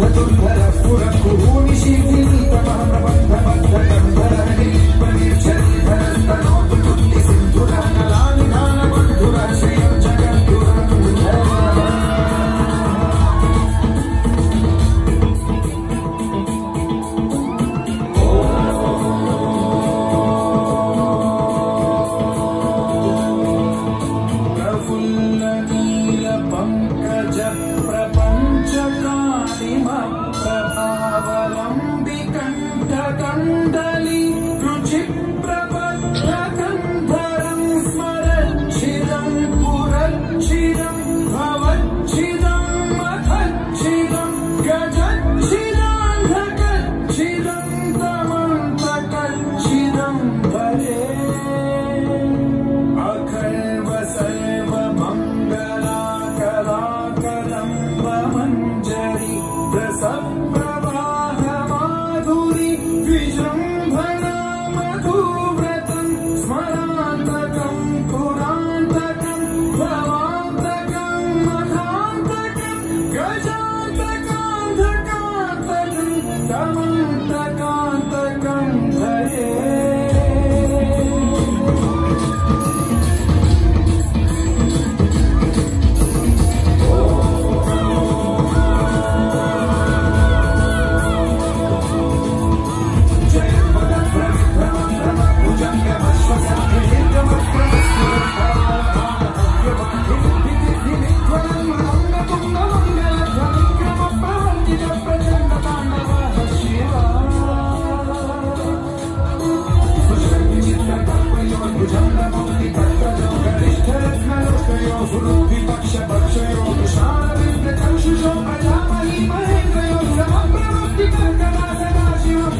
وتبلى فرق قرون شبل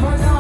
Bye.